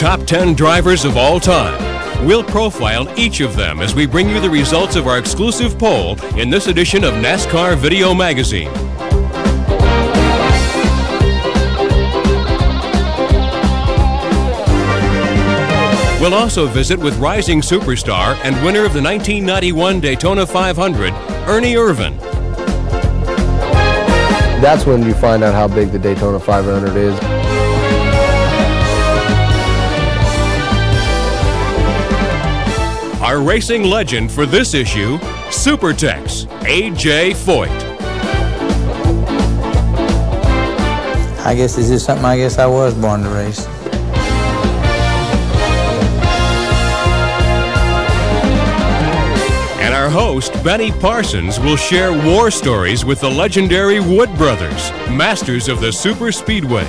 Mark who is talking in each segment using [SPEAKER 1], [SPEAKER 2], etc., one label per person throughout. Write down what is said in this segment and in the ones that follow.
[SPEAKER 1] top 10 drivers of all time. We'll profile each of them as we bring you the results of our exclusive poll in this edition of NASCAR Video Magazine. We'll also visit with rising superstar and winner of the 1991 Daytona 500, Ernie Irvan.
[SPEAKER 2] That's when you find out how big the Daytona 500 is.
[SPEAKER 1] Our racing legend for this issue, Super Tex, A.J. Foyt.
[SPEAKER 3] I guess this is something I guess I was born to race.
[SPEAKER 1] And our host, Benny Parsons, will share war stories with the legendary Wood Brothers, masters of the super speedway.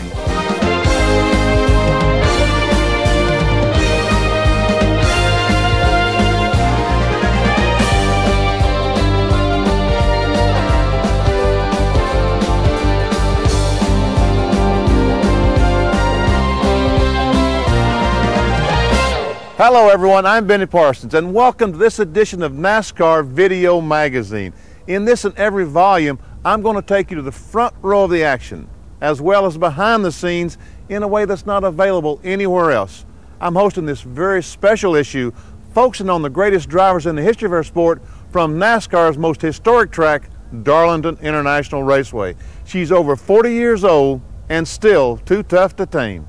[SPEAKER 4] Hello everyone, I'm Benny Parsons and welcome to this edition of NASCAR Video Magazine. In this and every volume, I'm going to take you to the front row of the action, as well as behind the scenes in a way that's not available anywhere else. I'm hosting this very special issue focusing on the greatest drivers in the history of our sport from NASCAR's most historic track, Darlington International Raceway. She's over 40 years old and still too tough to tame.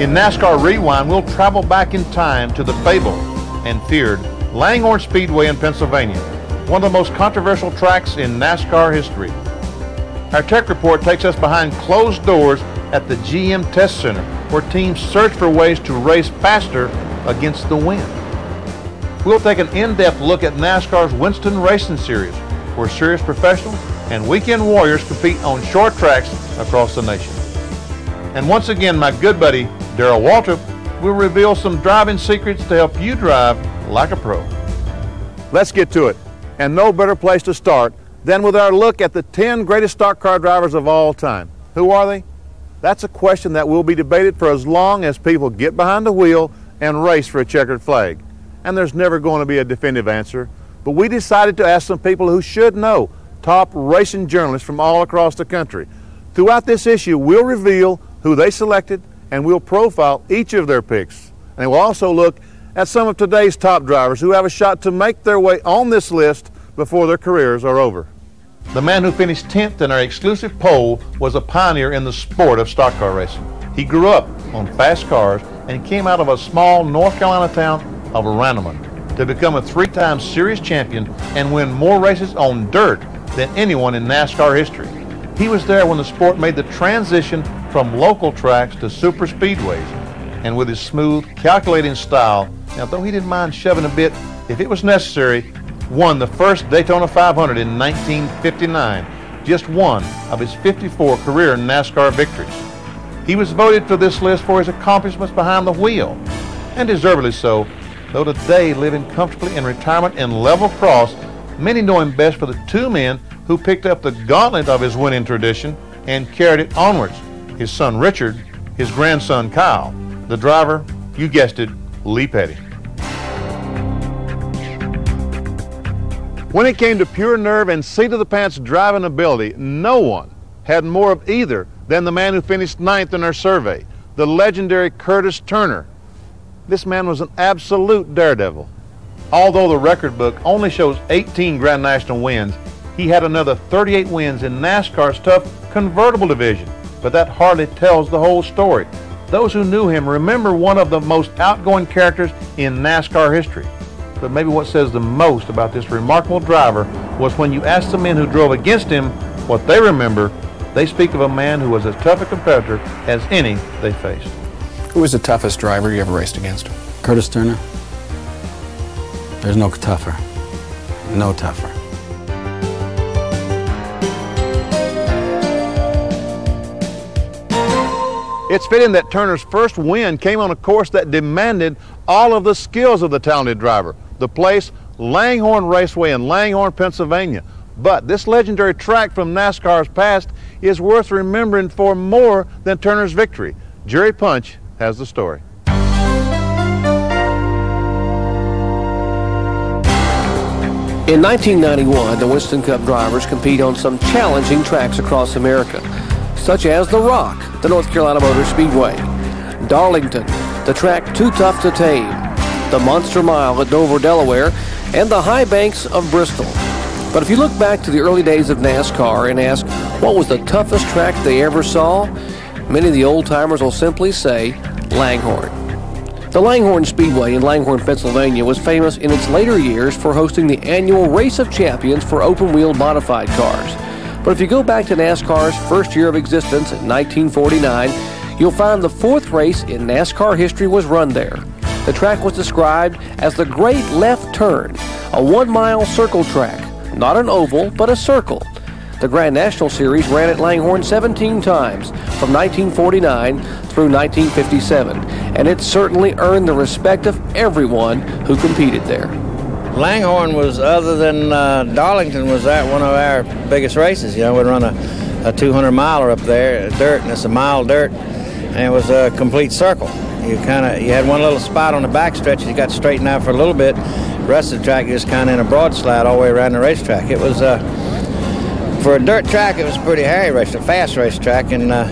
[SPEAKER 4] In NASCAR Rewind, we'll travel back in time to the fabled and feared Langhorne Speedway in Pennsylvania, one of the most controversial tracks in NASCAR history. Our tech report takes us behind closed doors at the GM Test Center, where teams search for ways to race faster against the wind. We'll take an in-depth look at NASCAR's Winston Racing Series, where serious professionals and weekend warriors compete on short tracks across the nation. And once again, my good buddy Darrell Waltrip will reveal some driving secrets to help you drive like a pro. Let's get to it. And no better place to start than with our look at the 10 greatest stock car drivers of all time. Who are they? That's a question that will be debated for as long as people get behind the wheel and race for a checkered flag. And there's never going to be a definitive answer. But we decided to ask some people who should know, top racing journalists from all across the country. Throughout this issue, we'll reveal who they selected, and we'll profile each of their picks. And we'll also look at some of today's top drivers who have a shot to make their way on this list before their careers are over. The man who finished 10th in our exclusive poll was a pioneer in the sport of stock car racing. He grew up on fast cars and came out of a small North Carolina town of Randleman to become a three-time series champion and win more races on dirt than anyone in NASCAR history. He was there when the sport made the transition from local tracks to super speedways. And with his smooth, calculating style, now though he didn't mind shoving a bit if it was necessary, won the first Daytona 500 in 1959, just one of his 54 career NASCAR victories. He was voted for this list for his accomplishments behind the wheel, and deservedly so, though today living comfortably in retirement in Level Cross, many know him best for the two men who picked up the gauntlet of his winning tradition and carried it onwards. His son Richard, his grandson Kyle, the driver, you guessed it, Lee Petty. When it came to pure nerve and seat of the pants driving ability, no one had more of either than the man who finished ninth in our survey, the legendary Curtis Turner. This man was an absolute daredevil. Although the record book only shows 18 Grand National wins, he had another 38 wins in NASCAR's tough convertible division, but that hardly tells the whole story. Those who knew him remember one of the most outgoing characters in NASCAR history. But maybe what says the most about this remarkable driver was when you ask the men who drove against him what they remember, they speak of a man who was as tough a competitor as any they faced.
[SPEAKER 5] Who was the toughest driver you ever raced against?
[SPEAKER 3] Curtis Turner. There's no tougher. No tougher.
[SPEAKER 4] It's fitting that Turner's first win came on a course that demanded all of the skills of the talented driver. The place, Langhorne Raceway in Langhorne, Pennsylvania. But this legendary track from NASCAR's past is worth remembering for more than Turner's victory. Jerry Punch has the story.
[SPEAKER 6] In 1991, the Winston Cup drivers compete on some challenging tracks across America, such as The Rock, the North Carolina Motor Speedway, Darlington, the track Too Tough to Tame, the Monster Mile at Dover, Delaware, and the High Banks of Bristol. But if you look back to the early days of NASCAR and ask what was the toughest track they ever saw, many of the old timers will simply say Langhorne. The Langhorne Speedway in Langhorne, Pennsylvania was famous in its later years for hosting the annual Race of Champions for open wheel modified cars. But if you go back to NASCAR's first year of existence in 1949, you'll find the fourth race in NASCAR history was run there. The track was described as the Great Left Turn, a one mile circle track, not an oval, but a circle. The Grand National Series ran at Langhorne 17 times from 1949 through 1957, and it certainly earned the respect of everyone who competed there.
[SPEAKER 7] Langhorne was, other than uh, Darlington, was that one of our biggest races. You know, we'd run a, a 200 miler up there, dirt, and it's a mile dirt, and it was a complete circle. You kind of you had one little spot on the back stretch, you got straightened out for a little bit. The rest of the track is kind of in a broad slide all the way around the racetrack. It was uh, for a dirt track, it was a pretty hairy race, a fast racetrack, and uh,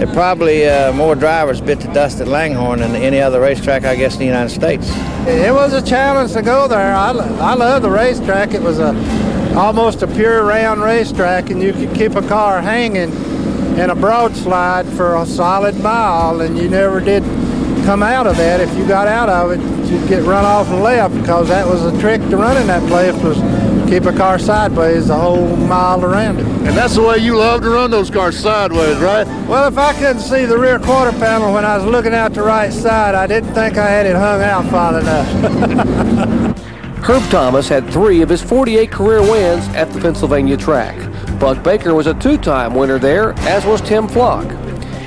[SPEAKER 7] it probably uh, more drivers bit the dust at Langhorne than any other racetrack, I guess, in the United States.
[SPEAKER 8] It was a challenge to go there. I, I love the racetrack. It was a almost a pure round racetrack, and you could keep a car hanging in a broad slide for a solid mile, and you never did come out of that. If you got out of it, you'd get run off and left because that was the trick to running that place was keep a car sideways the whole mile around it.
[SPEAKER 4] And that's the way you love to run those cars sideways, right?
[SPEAKER 8] Well, if I couldn't see the rear quarter panel when I was looking out the right side, I didn't think I had it hung out far enough.
[SPEAKER 6] Herb Thomas had three of his 48 career wins at the Pennsylvania track. Buck Baker was a two-time winner there, as was Tim Flock.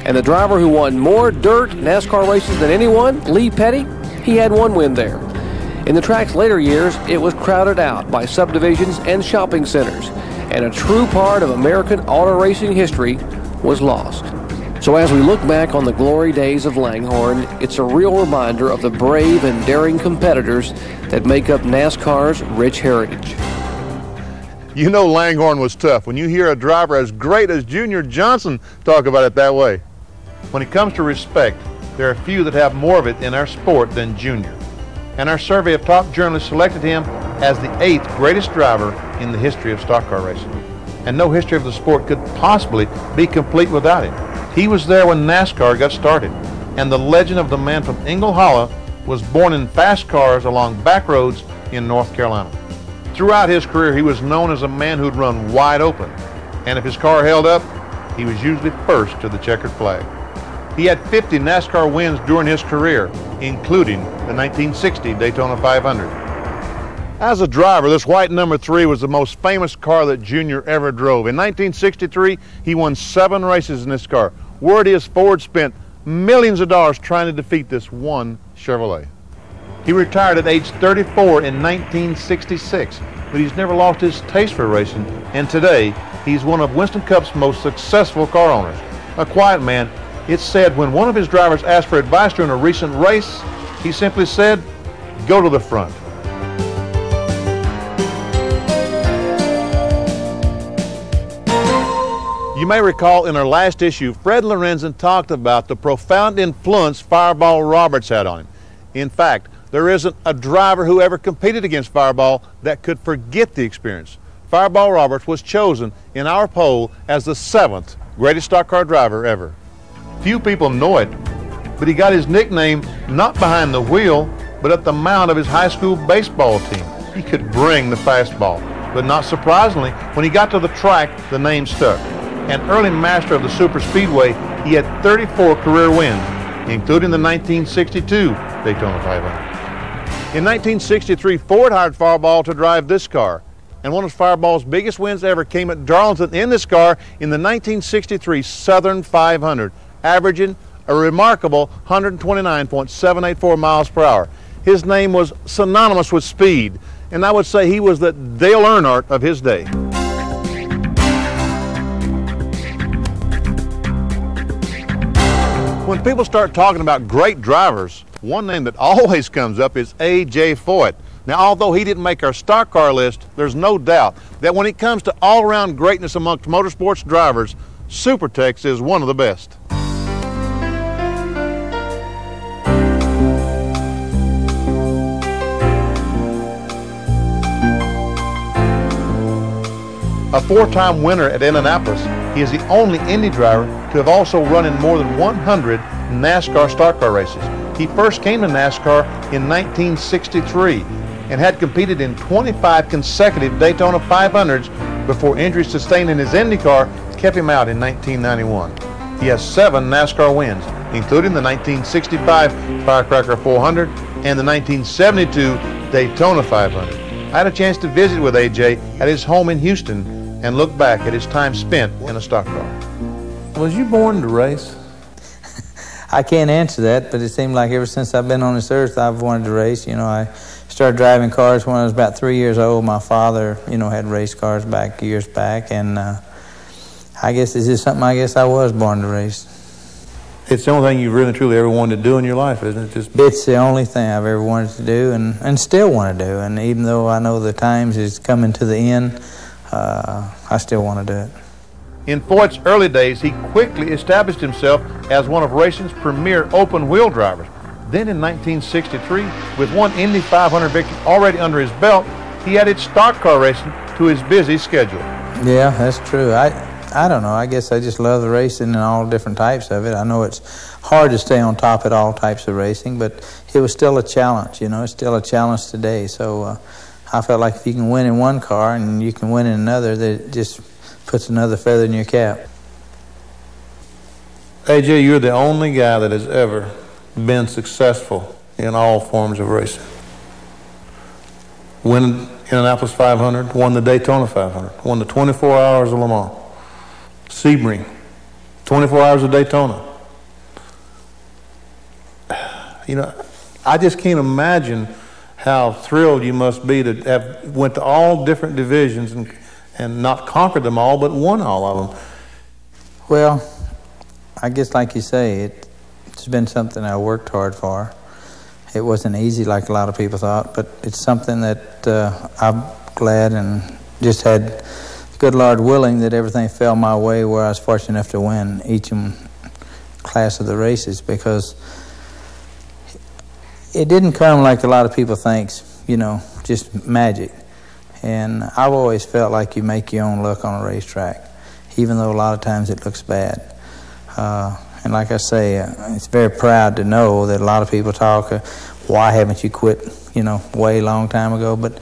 [SPEAKER 6] And the driver who won more dirt NASCAR races than anyone, Lee Petty, he had one win there. In the track's later years, it was crowded out by subdivisions and shopping centers, and a true part of American auto racing history was lost. So as we look back on the glory days of Langhorne, it's a real reminder of the brave and daring competitors that make up NASCAR's rich heritage.
[SPEAKER 4] You know Langhorne was tough when you hear a driver as great as Junior Johnson talk about it that way. When it comes to respect, there are few that have more of it in our sport than Junior. And our survey of top journalists selected him as the eighth greatest driver in the history of stock car racing. And no history of the sport could possibly be complete without him. He was there when NASCAR got started, and the legend of the man from Ingle was born in fast cars along back roads in North Carolina. Throughout his career, he was known as a man who'd run wide open, and if his car held up, he was usually first to the checkered flag. He had 50 NASCAR wins during his career, including the 1960 Daytona 500. As a driver, this white number three was the most famous car that Junior ever drove. In 1963, he won seven races in this car. Word is Ford spent millions of dollars trying to defeat this one Chevrolet. He retired at age 34 in 1966, but he's never lost his taste for racing, and today he's one of Winston Cup's most successful car owners. A quiet man, it's said when one of his drivers asked for advice during a recent race, he simply said, go to the front. You may recall in our last issue, Fred Lorenzen talked about the profound influence Fireball Roberts had on him. In fact, there isn't a driver who ever competed against Fireball that could forget the experience. Fireball Roberts was chosen in our poll as the seventh greatest stock car driver ever. Few people know it, but he got his nickname not behind the wheel, but at the mound of his high school baseball team. He could bring the fastball, but not surprisingly, when he got to the track, the name stuck. An early master of the super speedway, he had 34 career wins, including the 1962 Daytona 500. In 1963, Ford hired Fireball to drive this car, and one of Fireball's biggest wins ever came at Darlington in this car in the 1963 Southern 500 averaging a remarkable 129.784 miles per hour. His name was synonymous with speed, and I would say he was the Dale Earnhardt of his day. When people start talking about great drivers, one name that always comes up is A.J. Foyt. Now, although he didn't make our stock car list, there's no doubt that when it comes to all-around greatness amongst motorsports drivers, Super Tex is one of the best. A four-time winner at Indianapolis, he is the only Indy driver to have also run in more than 100 NASCAR stock car races. He first came to NASCAR in 1963 and had competed in 25 consecutive Daytona 500s before injuries sustained in his Indy car kept him out in 1991. He has seven NASCAR wins, including the 1965 Firecracker 400 and the 1972 Daytona 500. I had a chance to visit with AJ at his home in Houston and look back at his time spent in a stock car.
[SPEAKER 9] Was you born to race?
[SPEAKER 3] I can't answer that, but it seemed like ever since I've been on this earth, I've wanted to race. You know, I started driving cars when I was about three years old. My father, you know, had race cars back years back, and uh, I guess this is something I guess I was born to race.
[SPEAKER 9] It's the only thing you've really truly ever wanted to do in your life, isn't it? Just
[SPEAKER 3] it's the only thing I've ever wanted to do, and and still want to do. And even though I know the times is coming to the end uh, I still want to do it.
[SPEAKER 4] In Foyt's early days, he quickly established himself as one of racing's premier open-wheel drivers. Then in 1963, with one Indy 500 victory already under his belt, he added stock car racing to his busy schedule.
[SPEAKER 3] Yeah, that's true. I, I don't know. I guess I just love the racing and all different types of it. I know it's hard to stay on top at all types of racing, but it was still a challenge. You know, it's still a challenge today. So uh, I felt like if you can win in one car and you can win in another, that just puts another feather in your cap.
[SPEAKER 9] AJ, you're the only guy that has ever been successful in all forms of racing. Win Indianapolis 500, won the Daytona 500, won the 24 Hours of Le Mans, Sebring, 24 Hours of Daytona. You know, I just can't imagine how thrilled you must be to have went to all different divisions and, and not conquered them all, but won all of them.
[SPEAKER 3] Well, I guess like you say, it, it's been something I worked hard for. It wasn't easy like a lot of people thought, but it's something that uh, I'm glad and just had good Lord willing that everything fell my way where I was fortunate enough to win each class of the races because it didn't come like a lot of people thinks, you know, just magic. And I've always felt like you make your own luck on a racetrack, even though a lot of times it looks bad. Uh, and like I say, uh, it's very proud to know that a lot of people talk, uh, why haven't you quit, you know, way long time ago. But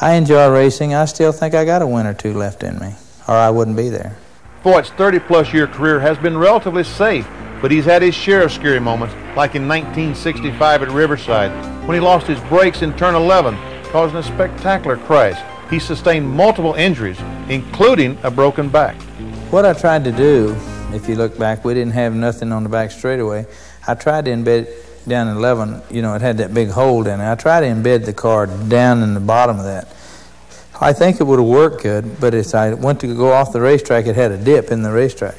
[SPEAKER 3] I enjoy racing. I still think I got a win or two left in me, or I wouldn't be there.
[SPEAKER 4] Foyt's 30 plus year career has been relatively safe but he's had his share of scary moments, like in 1965 at Riverside, when he lost his brakes in turn 11, causing a spectacular crash. He sustained multiple injuries, including a broken back.
[SPEAKER 3] What I tried to do, if you look back, we didn't have nothing on the back straightaway. I tried to embed down in 11, you know, it had that big hole in it. I tried to embed the car down in the bottom of that. I think it would have worked good, but as I went to go off the racetrack, it had a dip in the racetrack.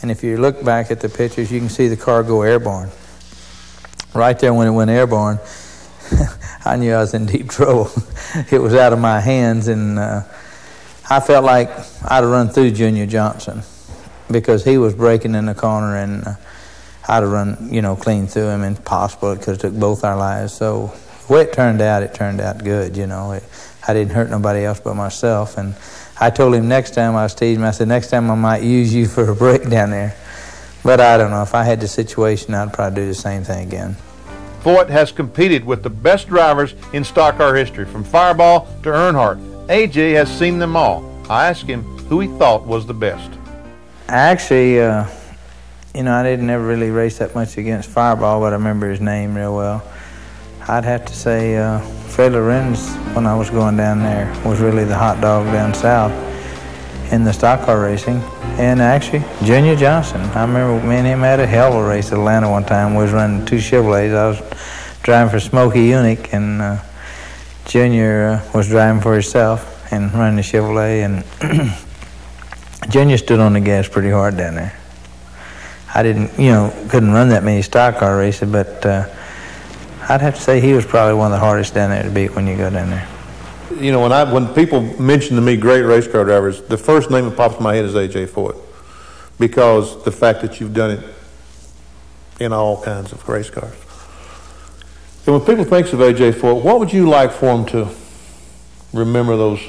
[SPEAKER 3] And if you look back at the pictures, you can see the car go airborne. Right there when it went airborne, I knew I was in deep trouble. it was out of my hands, and uh, I felt like I'd have run through Junior Johnson because he was braking in the corner, and uh, I'd have run, you know, clean through him. And possible it took both our lives. So the way it turned out, it turned out good. You know, it, I didn't hurt nobody else but myself, and I told him next time I was teasing him, I said, next time I might use you for a brake down there. But I don't know. If I had the situation, I'd probably do the same thing again.
[SPEAKER 4] Foyt has competed with the best drivers in stock car history, from Fireball to Earnhardt. AJ has seen them all. I asked him who he thought was the best.
[SPEAKER 3] I actually, uh, you know, I didn't ever really race that much against Fireball, but I remember his name real well. I'd have to say uh, Fred Lorenz, when I was going down there, was really the hot dog down south in the stock car racing. And actually, Junior Johnson. I remember me and him had a hell of a race at Atlanta one time. We was running two Chevrolets. I was driving for Smokey Yunick, and uh, Junior uh, was driving for himself and running the Chevrolet. And Junior stood on the gas pretty hard down there. I didn't, you know, couldn't run that many stock car races, but uh, I'd have to say he was probably one of the hardest down there to beat when you go down there.
[SPEAKER 9] You know, when I when people mention to me great race car drivers, the first name that pops in my head is AJ Foyt, because the fact that you've done it in all kinds of race cars. And when people think of AJ Foyt, what would you like for them to remember those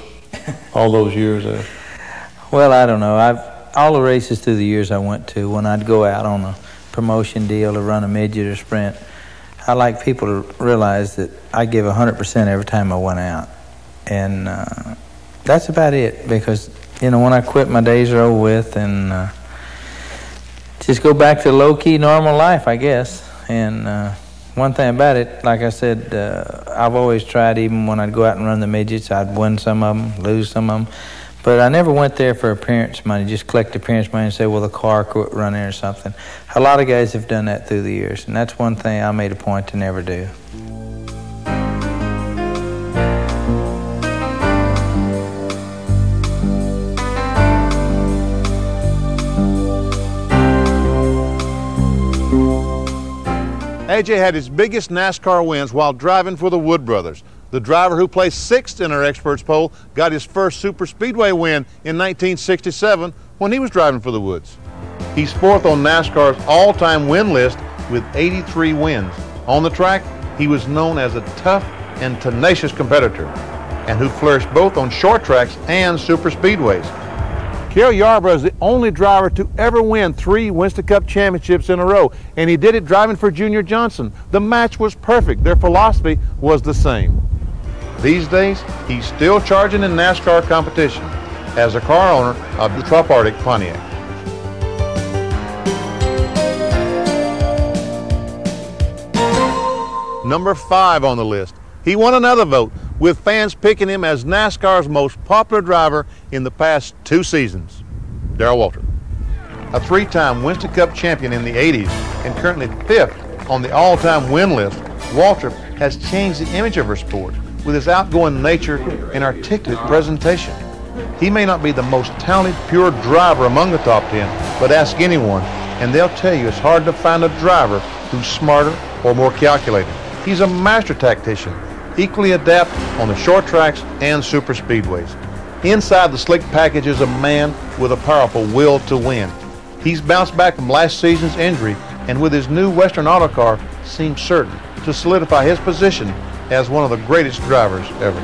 [SPEAKER 9] all those years there?
[SPEAKER 3] Well, I don't know. I've all the races through the years I went to, when I'd go out on a promotion deal to run a midget or sprint, I like people to realize that I give 100% every time I went out. And uh, that's about it because, you know, when I quit, my days are over with and uh, just go back to low key normal life, I guess. And uh, one thing about it, like I said, uh, I've always tried, even when I'd go out and run the midgets, I'd win some of them, lose some of them. But I never went there for appearance money, just collect appearance money and say, well, the car quit running or something. A lot of guys have done that through the years, and that's one thing I made a point to never do.
[SPEAKER 4] AJ had his biggest NASCAR wins while driving for the Wood Brothers. The driver who placed sixth in our experts poll got his first super speedway win in 1967 when he was driving for the Woods. He's fourth on NASCAR's all-time win list with 83 wins. On the track, he was known as a tough and tenacious competitor and who flourished both on short tracks and super speedways. Cale Yarborough is the only driver to ever win three Winston Cup championships in a row, and he did it driving for Junior Johnson. The match was perfect. Their philosophy was the same. These days, he's still charging in NASCAR competition as a car owner of the Trop Artic Pontiac. Number five on the list. He won another vote, with fans picking him as NASCAR's most popular driver in the past two seasons. Darrell Waltrip. A three-time Winston Cup champion in the 80s and currently fifth on the all-time win list, Waltrip has changed the image of her sport with his outgoing nature and articulate presentation. He may not be the most talented, pure driver among the top 10, but ask anyone, and they'll tell you it's hard to find a driver who's smarter or more calculated. He's a master tactician, equally adept on the short tracks and super speedways. Inside the slick package is a man with a powerful will to win. He's bounced back from last season's injury and with his new Western Auto car seems certain to solidify his position as one of the greatest drivers ever.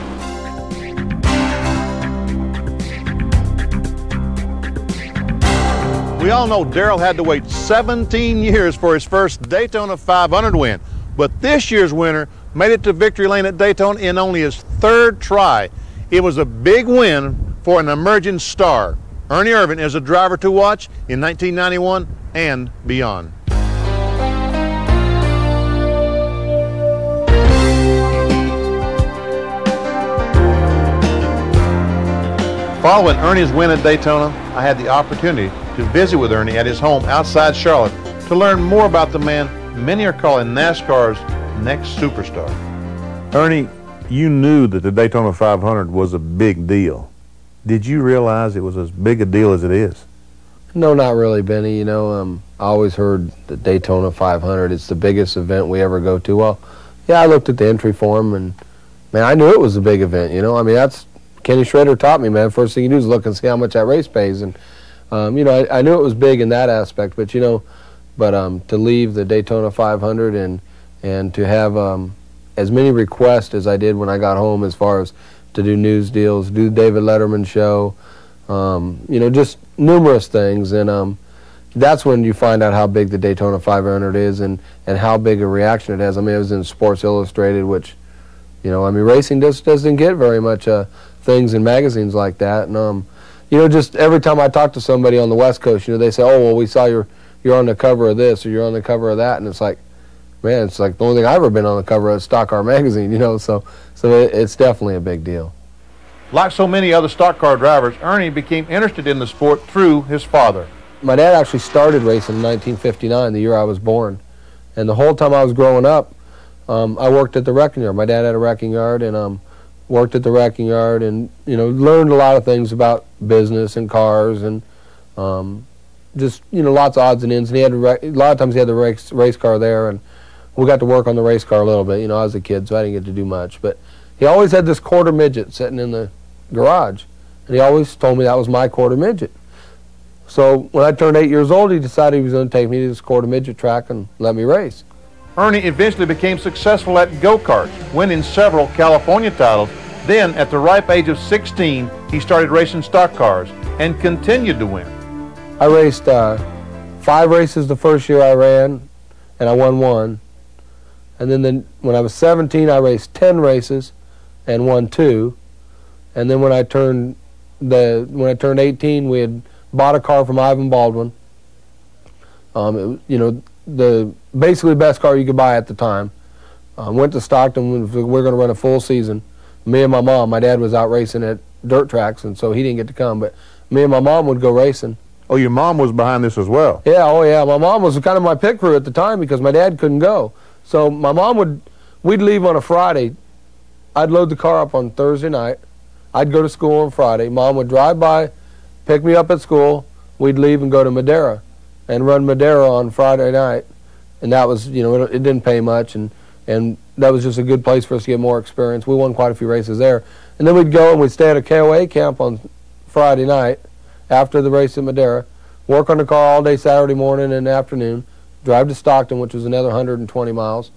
[SPEAKER 4] We all know Darrell had to wait 17 years for his first Daytona 500 win, but this year's winner made it to victory lane at Daytona in only his third try. It was a big win for an emerging star. Ernie Irvan is a driver to watch in 1991 and beyond. Following Ernie's win at Daytona, I had the opportunity to visit with Ernie at his home outside Charlotte to learn more about the man many are calling NASCAR's next superstar. Ernie, you knew that the Daytona 500 was a big deal. Did you realize it was as big a deal as it is?
[SPEAKER 2] No, not really, Benny. You know, um, I always heard the Daytona 500. It's the biggest event we ever go to. Well, yeah, I looked at the entry form, and man, I knew it was a big event. You know, I mean, that's Kenny Schrader taught me, man. First thing you do is look and see how much that race pays, and um, you know, I, I, knew it was big in that aspect. But you know, but um, to leave the Daytona 500 and and to have um, as many requests as I did when I got home, as far as to do news deals, do the David Letterman show, um, you know, just numerous things, and um, that's when you find out how big the Daytona 500 is and and how big a reaction it has. I mean, it was in Sports Illustrated, which, you know, I mean, racing just doesn't get very much. Uh, things in magazines like that. And um, you know, just every time I talk to somebody on the West Coast, you know, they say, "Oh, well, we saw you're you're on the cover of this or you're on the cover of that," and it's like, man, it's like the only thing I've ever been on the cover of Stock Car magazine. You know, so so it, it's definitely a big deal.
[SPEAKER 4] Like so many other stock car drivers, Ernie became interested in the sport through his father.
[SPEAKER 2] My dad actually started racing in 1959, the year I was born. And the whole time I was growing up, um, I worked at the wrecking yard. My dad had a wrecking yard, and um, worked at the wrecking yard and you know learned a lot of things about business and cars and um, just you know lots of odds and ends. And he had a lot of times he had the race race car there, and we got to work on the race car a little bit. You know, I was a kid, so I didn't get to do much. But he always had this quarter midget sitting in the garage, and he always told me that was my quarter midget. So when I turned eight years old, he decided he was going to take me to this quarter midget track and let me race.
[SPEAKER 4] Ernie eventually became successful at go-karts, winning several California titles. Then, at the ripe age of 16, he started racing stock cars and continued to win.
[SPEAKER 2] I raced uh, five races the first year I ran, and I won one. And then the, when I was 17, I raced 10 races and won two. And then when I turned the when I turned 18, we had bought a car from Ivan Baldwin. Um, it, you know, the basically the best car you could buy at the time. Um, went to Stockton. We're going to run a full season. Me and my mom. My dad was out racing at dirt tracks, and so he didn't get to come. But me and my mom would go racing.
[SPEAKER 4] Oh, your mom was behind this as well.
[SPEAKER 2] Yeah. Oh, yeah. My mom was kind of my pit crew at the time because my dad couldn't go. So my mom would. We'd leave on a Friday. I'd load the car up on Thursday night. I'd go to school on Friday. Mom would drive by, pick me up at school. We'd leave and go to Madera and run Madera on Friday night. And that was, you know, it, it didn't pay much. And, and that was just a good place for us to get more experience. We won quite a few races there. And then we'd go and we'd stay at a KOA camp on Friday night after the race at Madera, work on the car all day Saturday morning and afternoon, drive to Stockton, which was another 120 miles,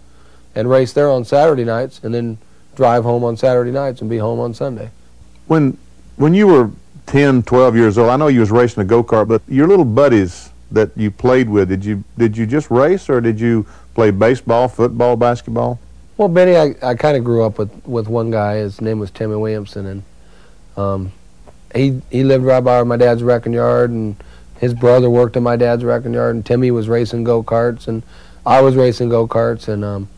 [SPEAKER 2] and race there on Saturday nights, and then drive home on Saturday nights and be home on Sunday.
[SPEAKER 4] When, when you were 10, 12 years old, I know you was racing a go-kart, but your little buddies that you played with, did you, did you just race or did you play baseball, football, basketball?
[SPEAKER 2] Well, Benny, I, I kind of grew up with, with one guy. His name was Timmy Williamson, and um, he he lived right by my dad's wrecking yard, and his brother worked in my dad's wrecking yard, and Timmy was racing go karts, and I was racing go karts, and um,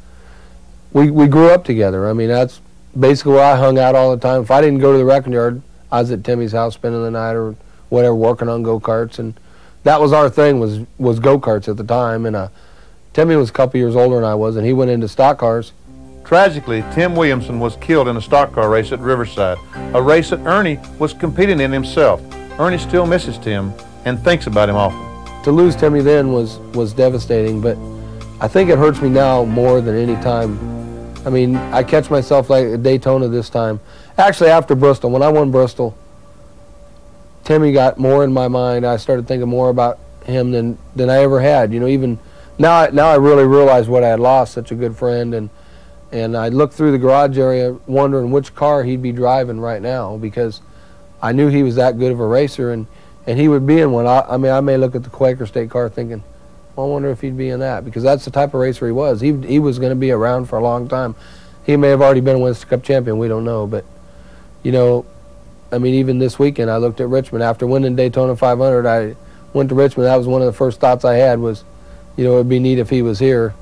[SPEAKER 2] we we grew up together. I mean, that's basically where I hung out all the time. If I didn't go to the wrecking yard, I was at Timmy's house spending the night or whatever, working on go karts, and that was our thing was was go karts at the time. And uh, Timmy was a couple years older than I was, and he went into stock cars.
[SPEAKER 4] Tragically, Tim Williamson was killed in a stock car race at Riverside, a race that Ernie was competing in himself. Ernie still misses Tim and thinks about him often.
[SPEAKER 2] To lose Timmy then was was devastating, but I think it hurts me now more than any time. I mean, I catch myself like at Daytona this time. Actually, after Bristol, when I won Bristol, Timmy got more in my mind. I started thinking more about him than than I ever had. You know, even now, now I really realize what I had lost. Such a good friend, and and I looked through the garage area, wondering which car he'd be driving right now because I knew he was that good of a racer, and and he would be in one. I, I mean, I may look at the Quaker State car thinking, well, I wonder if he'd be in that because that's the type of racer he was. He he was going to be around for a long time. He may have already been a Winston Cup champion. We don't know, but you know, I mean, even this weekend, I looked at Richmond after winning Daytona 500. I went to Richmond. That was one of the first thoughts I had was, you know, it'd be neat if he was here.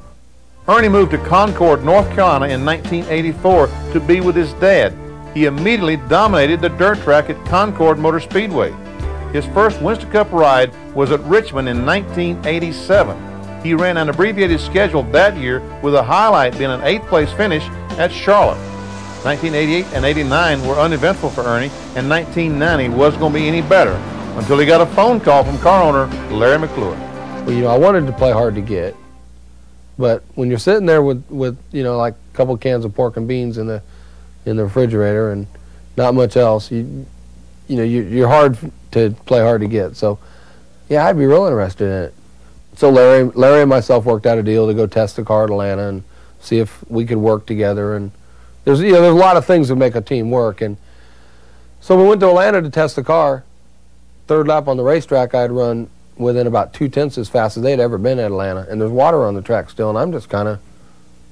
[SPEAKER 4] Ernie moved to Concord, North Carolina in 1984 to be with his dad. He immediately dominated the dirt track at Concord Motor Speedway. His first Winston Cup ride was at Richmond in 1987. He ran an abbreviated schedule that year with a highlight being an eighth place finish at Charlotte. 1988 and 89 were uneventful for Ernie, and 1990 wasn't going to be any better until he got a phone call from car owner Larry McClure.
[SPEAKER 2] Well, you know, I wanted to play hard to get, but when you're sitting there with, with you know, like a couple cans of pork and beans in the in the refrigerator and not much else, you you know, you, you're hard to play hard to get. So, yeah, I'd be real interested in it. So Larry, Larry and myself worked out a deal to go test the car at Atlanta and see if we could work together and there's you know there's a lot of things that make a team work, and so we went to Atlanta to test the car. Third lap on the racetrack, I'd run within about two tenths as fast as they'd ever been at Atlanta, and there's water on the track still, and I'm just kind of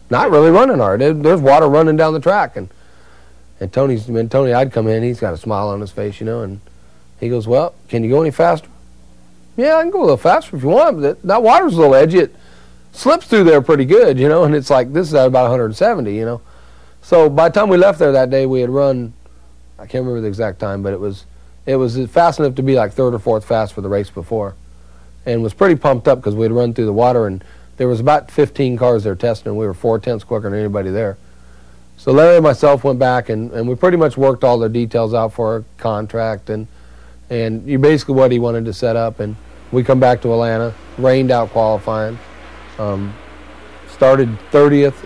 [SPEAKER 2] not really running hard. There's water running down the track, and and Tony's when Tony I'd come in, he's got a smile on his face, you know, and he goes, "Well, can you go any faster?" Yeah, I can go a little faster if you want, but that water's a little edgy. It slips through there pretty good, you know, and it's like this is at about 170, you know. So by the time we left there that day, we had run, I can't remember the exact time, but it was it was fast enough to be like third or fourth fast for the race before, and was pretty pumped up because we had run through the water and there was about 15 cars there testing, and we were four tenths quicker than anybody there. So Larry and myself went back and, and we pretty much worked all the details out for a contract and and you basically what he wanted to set up and we come back to Atlanta, rained out qualifying, um, started 30th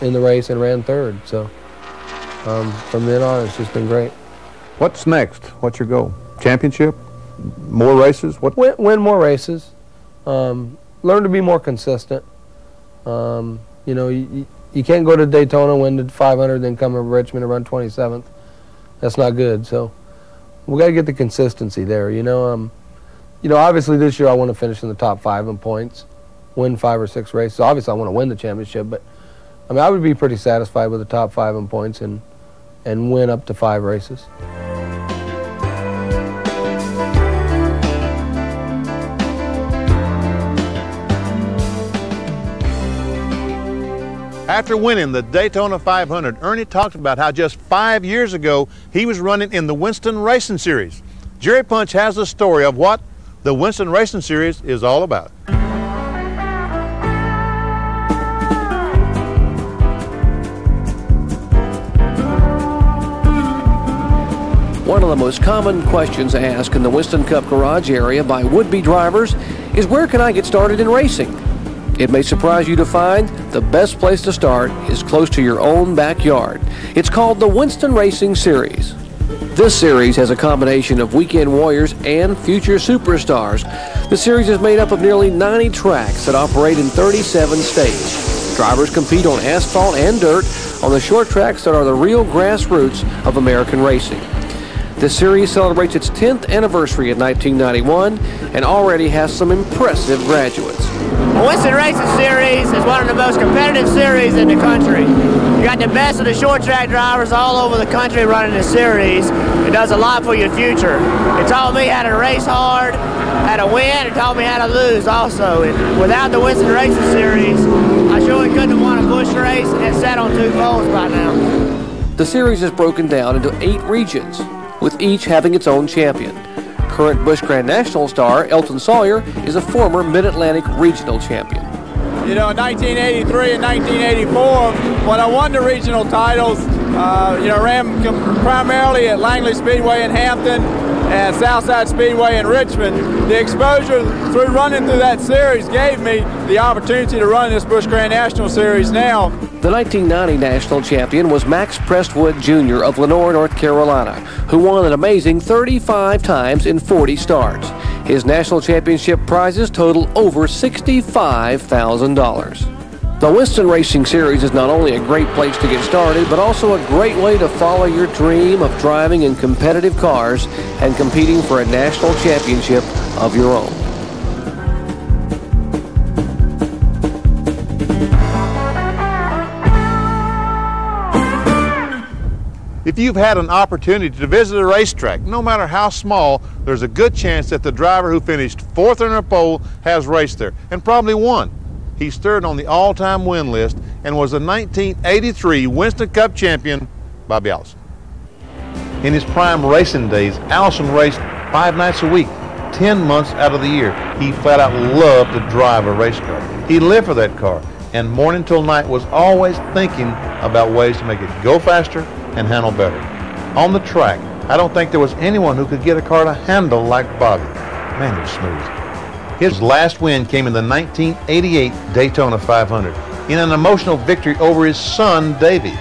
[SPEAKER 2] in the race and ran third. So um, from then on, it's just been great.
[SPEAKER 4] What's next? What's your goal? Championship? More races? What?
[SPEAKER 2] Win, win more races. Um, learn to be more consistent. Um, you know, you, you can't go to Daytona, win the 500, then come to Richmond and run 27th. That's not good. So we got to get the consistency there. You know, um, you know, obviously this year I want to finish in the top five in points, win five or six races. Obviously I want to win the championship, but I mean I would be pretty satisfied with the top five in points and and win up to five races.
[SPEAKER 4] After winning the Daytona 500, Ernie talked about how just five years ago he was running in the Winston Racing Series. Jerry Punch has the story of what the Winston Racing Series is all about.
[SPEAKER 6] One of the most common questions asked in the Winston Cup garage area by would-be drivers is where can I get started in racing? It may surprise you to find the best place to start is close to your own backyard. It's called the Winston Racing Series. This series has a combination of weekend warriors and future superstars. The series is made up of nearly 90 tracks that operate in 37 states. Drivers compete on asphalt and dirt on the short tracks that are the real grassroots of American racing. This series celebrates its 10th anniversary in 1991 and already has some impressive graduates.
[SPEAKER 10] The Winston Racing Series is one of the most competitive series in the country. You got the best of the short track drivers all over the country running the series. It does a lot for your future. It taught me how to race hard, how to win, it taught me how to lose also. And without the Winston Racing Series, I surely couldn't have won a Busch race and sat on two poles by now.
[SPEAKER 6] The series is broken down into eight regions, with each having its own champion. Current Busch Grand National star Elton Sawyer is a former Mid-Atlantic Regional champion.
[SPEAKER 11] You know, in 1983 and 1984, when I won the regional titles, uh, you know, ran primarily at Langley Speedway in Hampton and Southside Speedway in Richmond. The exposure through running through that series gave me the opportunity to run this Busch Grand National Series now.
[SPEAKER 6] The 1990 national champion was Max Prestwood Jr. of Lenoir, North Carolina, who won an amazing 35 times in 40 starts. His national championship prizes total over $65,000. The Winston Racing Series is not only a great place to get started, but also a great way to follow your dream of driving in competitive cars and competing for a national championship of your own.
[SPEAKER 4] If you've had an opportunity to visit a racetrack, no matter how small, there's a good chance that the driver who finished fourth in a poll has raced there and probably won. He stirred on the all-time win list and was the 1983 Winston Cup champion, Bobby Allison. In his prime racing days, Allison raced five nights a week, 10 months out of the year. He flat out loved to drive a race car. He lived for that car and morning till night was always thinking about ways to make it go faster and handle better. On the track, I don't think there was anyone who could get a car to handle like Bobby. Man, he was smooth. His last win came in the 1988 Daytona 500 in an emotional victory over his son, Davey.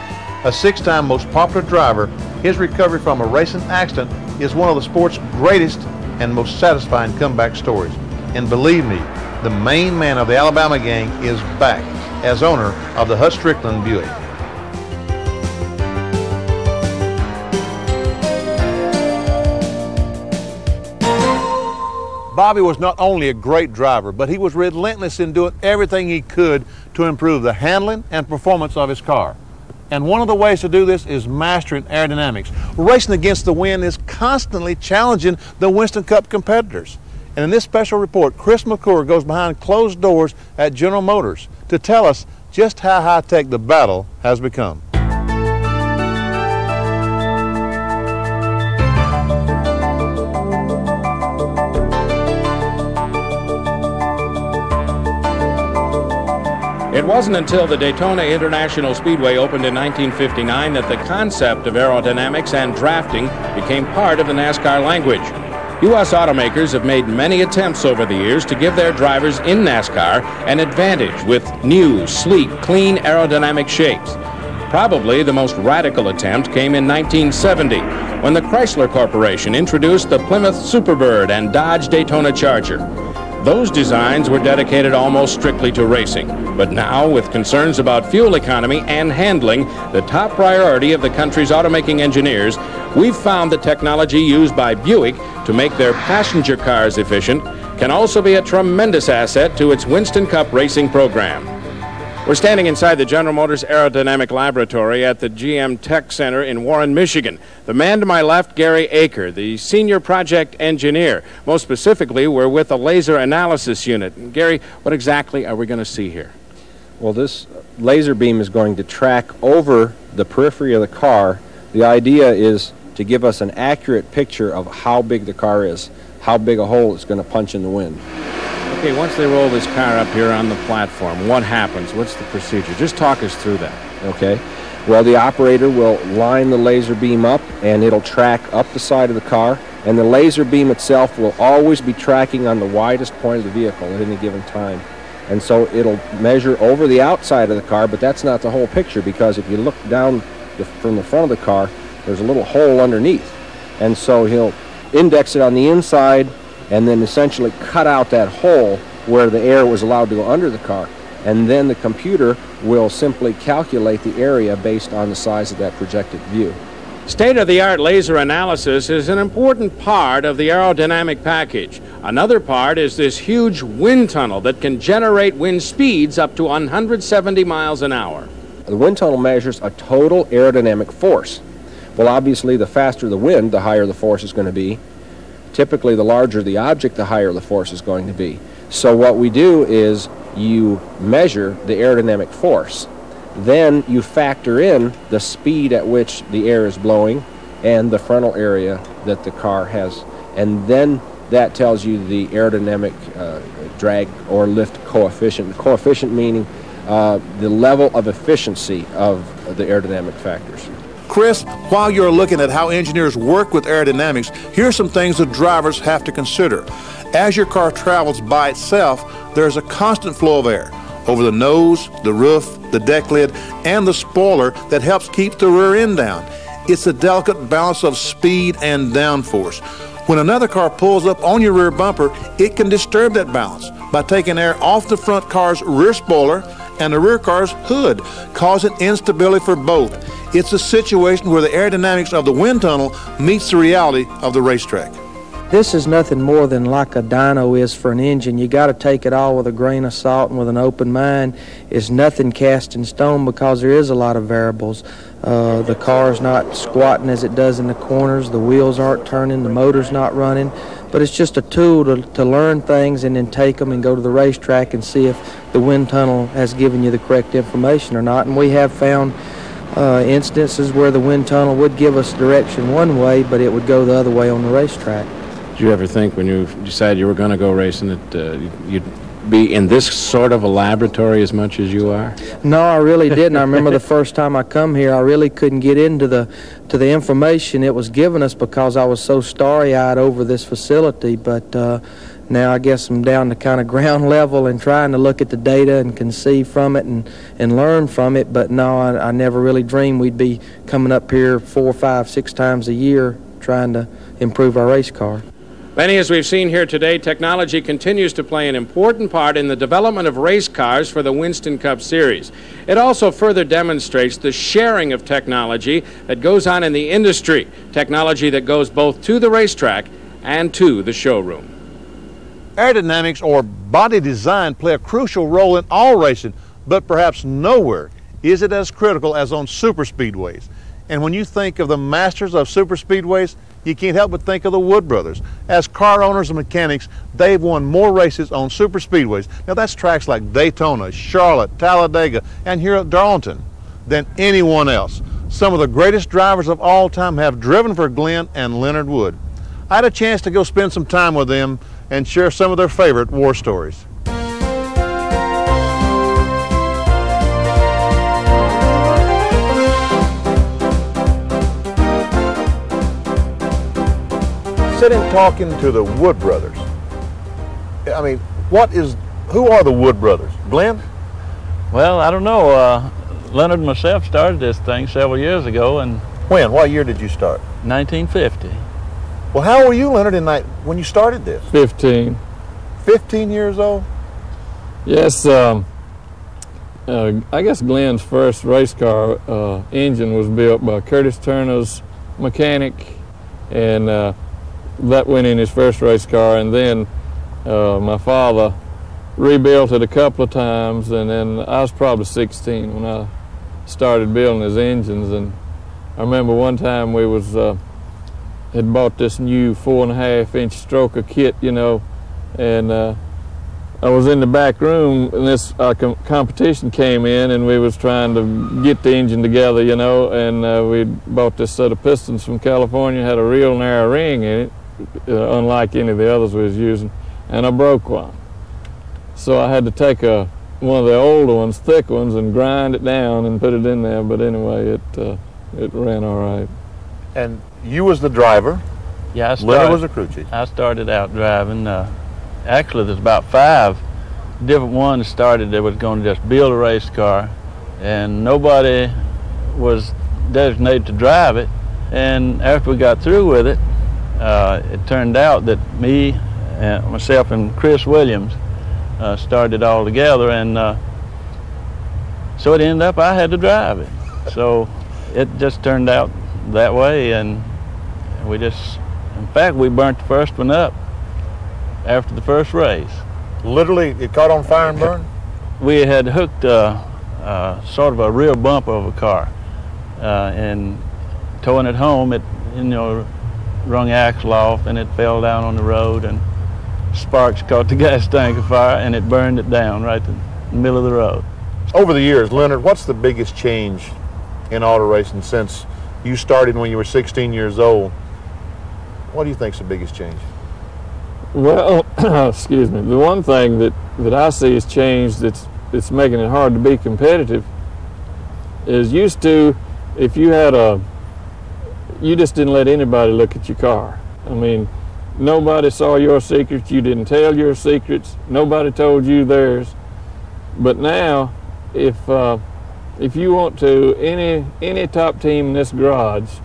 [SPEAKER 4] A six-time most popular driver, his recovery from a racing accident is one of the sport's greatest and most satisfying comeback stories. And believe me, the main man of the Alabama gang is back as owner of the Hut Stricklin Buick. Bobby was not only a great driver, but he was relentless in doing everything he could to improve the handling and performance of his car. And one of the ways to do this is mastering aerodynamics. Racing against the wind is constantly challenging the Winston Cup competitors. And in this special report, Chris McClure goes behind closed doors at General Motors to tell us just how high-tech the battle has become.
[SPEAKER 12] It wasn't until the Daytona International Speedway opened in 1959 that the concept of aerodynamics and drafting became part of the NASCAR language. U.S. automakers have made many attempts over the years to give their drivers in NASCAR an advantage with new, sleek, clean aerodynamic shapes. Probably the most radical attempt came in 1970 when the Chrysler Corporation introduced the Plymouth Superbird and Dodge Daytona Charger. Those designs were dedicated almost strictly to racing. But now, with concerns about fuel economy and handling, the top priority of the country's automaking engineers, we've found the technology used by Buick to make their passenger cars efficient can also be a tremendous asset to its Winston Cup racing program. We're standing inside the General Motors Aerodynamic Laboratory at the GM Tech Center in Warren, Michigan. The man to my left, Gary Aker, the senior project engineer. Most specifically, we're with a laser analysis unit. Gary, what exactly are we going to see here?
[SPEAKER 13] Well, this laser beam is going to track over the periphery of the car. The idea is to give us an accurate picture of how big the car is, how big a hole it's going to punch in the wind.
[SPEAKER 12] Okay, once they roll this car up here on the platform, what happens? What's the procedure? Just talk us through that.
[SPEAKER 13] Okay. Well, the operator will line the laser beam up and it'll track up the side of the car. And the laser beam itself will always be tracking on the widest point of the vehicle at any given time. And so it'll measure over the outside of the car, but that's not the whole picture because if you look down the, from the front of the car, there's a little hole underneath. And so he'll index it on the inside and then essentially cut out that hole where the air was allowed to go under the car. And then the computer will simply calculate the area based on the size of that projected view.
[SPEAKER 12] State of the art laser analysis is an important part of the aerodynamic package. Another part is this huge wind tunnel that can generate wind speeds up to 170 miles an hour.
[SPEAKER 13] The wind tunnel measures a total aerodynamic force. Well, obviously, the faster the wind, the higher the force is going to be. Typically, the larger the object, the higher the force is going to be. So what we do is you measure the aerodynamic force. Then you factor in the speed at which the air is blowing and the frontal area that the car has. And then that tells you the aerodynamic uh, drag or lift coefficient. The coefficient meaning uh, the level of efficiency of the aerodynamic factors.
[SPEAKER 4] Chris, while you're looking at how engineers work with aerodynamics, here's some things that drivers have to consider. As your car travels by itself, there's a constant flow of air over the nose, the roof, the deck lid, and the spoiler that helps keep the rear end down. It's a delicate balance of speed and downforce. When another car pulls up on your rear bumper, it can disturb that balance by taking air off the front car's rear spoiler and the rear car's hood, causing instability for both. It's a situation where the aerodynamics of the wind tunnel meets the reality of the racetrack.
[SPEAKER 14] This is nothing more than like a dyno is for an engine. You got to take it all with a grain of salt and with an open mind. It's nothing cast in stone because there is a lot of variables. Uh, the car's not squatting as it does in the corners. The wheels aren't turning. The motor's not running. But it's just a tool to, to learn things and then take them and go to the racetrack and see if the wind tunnel has given you the correct information or not. And we have found uh, instances where the wind tunnel would give us direction one way, but it would go the other way on the racetrack.
[SPEAKER 12] Did you ever think when you decided you were going to go racing that uh, you'd be in this sort of a laboratory as much as you are?
[SPEAKER 14] No, I really didn't. I remember the first time I come here, I really couldn't get into the to the information it was given us because I was so starry-eyed over this facility. But uh, now I guess I'm down to kind of ground level and trying to look at the data and conceive from it and, and learn from it. But no, I, I never really dreamed we'd be coming up here four, five, six times a year trying to improve our race car.
[SPEAKER 12] Benny, as we've seen here today, technology continues to play an important part in the development of race cars for the Winston Cup Series. It also further demonstrates the sharing of technology that goes on in the industry, technology that goes both to the racetrack and to the showroom.
[SPEAKER 15] Aerodynamics or body design play a crucial role in all racing, but perhaps nowhere is it as critical as on superspeedways. And when you think of the masters of superspeedways, you can't help but think of the Wood brothers. As car owners and mechanics, they've won more races on super speedways. Now that's tracks like Daytona, Charlotte, Talladega, and here at Darlington than anyone else. Some of the greatest drivers of all time have driven for Glenn and Leonard Wood. I had a chance to go spend some time with them and share some of their favorite war stories.
[SPEAKER 4] Sitting talking to the Wood brothers. I mean, what is, who are the Wood brothers? Glenn?
[SPEAKER 16] Well, I don't know. Uh, Leonard and myself started this thing several years ago, and
[SPEAKER 4] when? What year did you start?
[SPEAKER 16] 1950.
[SPEAKER 4] Well, how old were you, Leonard, in night when you started this?
[SPEAKER 17] 15.
[SPEAKER 4] 15 years old?
[SPEAKER 17] Yes. Um, uh, I guess Glenn's first race car uh, engine was built by Curtis Turner's mechanic, and uh, that went in his first race car. And then uh, my father rebuilt it a couple of times, and then I was probably 16 when I started building his engines. And I remember one time we was uh, had bought this new four and a half inch stroker kit, you know, and uh, I was in the back room and this uh, com competition came in and we was trying to get the engine together, you know, and uh, we bought this set of pistons from California, had a real narrow ring in it, uh, unlike any of the others we was using, and I broke one. So I had to take a one of the older ones, thick ones, and grind it down and put it in there. But anyway, it uh, it ran all right.
[SPEAKER 4] And you was the driver.
[SPEAKER 16] Yeah, I
[SPEAKER 4] started,
[SPEAKER 16] Leonard
[SPEAKER 4] was a crew chief.
[SPEAKER 16] I started out driving. Uh, actually, there's about five different ones started that was going to just build a race car, and nobody was designated to drive it. And after we got through with it, uh, it turned out that me, and myself, and Chris Williams uh, started all together, and uh, so it ended up I had to drive it. So it just turned out that way, and we just, in fact, we burnt the first one up after the first race.
[SPEAKER 4] Literally, it caught on fire and burned?
[SPEAKER 16] We had hooked uh, uh, sort of a rear bumper of a car, uh, and towing it home, it you know rung axle off, and it fell down on the road, and sparks caught the gas tank afire, and it burned it down right in the middle of the road.
[SPEAKER 4] Over the years, Leonard, what's the biggest change in auto racing since you started when you were 16 years old? What do you think's the biggest change?
[SPEAKER 17] Well, excuse me. The one thing that, that I see has changed that's that's making it hard to be competitive is used to if you had a you just didn't let anybody look at your car. I mean, nobody saw your secrets, you didn't tell your secrets, nobody told you theirs. But now if uh, if you want to any any top team in this garage